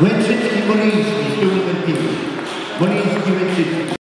Łęczycki Moliński, z tyłu Moliński, Łęczycki.